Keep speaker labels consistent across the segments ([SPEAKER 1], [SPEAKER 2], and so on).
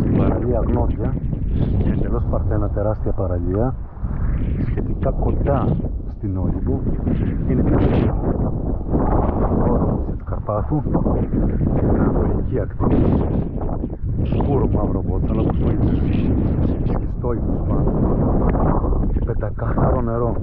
[SPEAKER 1] Στην παραλία Γνώρια, εντελώ παρθένα τεράστια παραλία, σχετικά κοντά στην Όλυμπο, είναι πιο χώρο του Καρπάθου, στην ανατολική ακτή, σκούρο μαύρο βότσαλο, όπως το είδες, σχιστό είδος πάνω, και πεντακάθαρο νερό.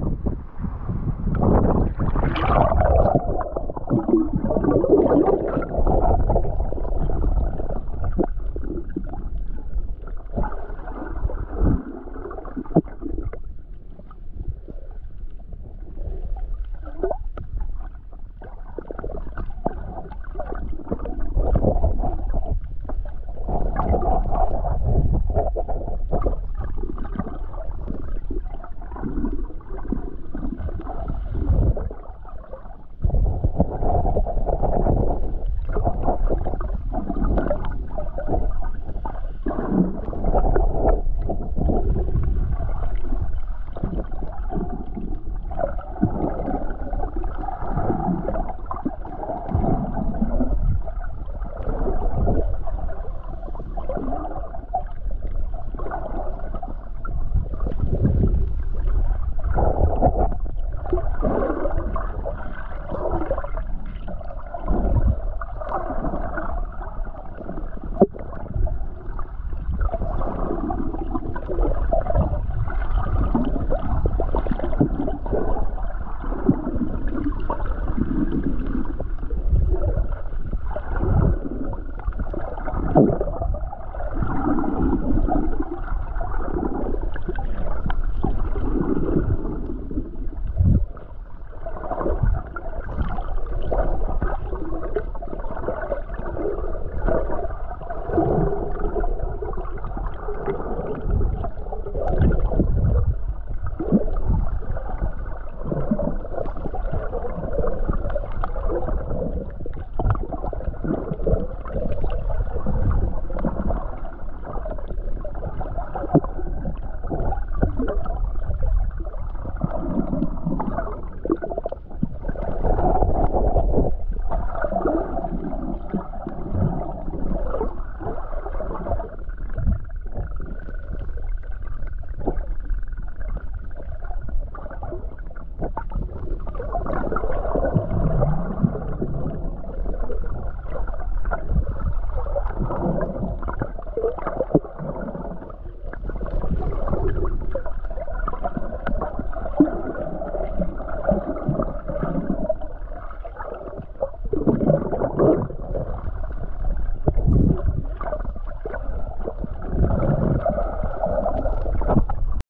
[SPEAKER 1] you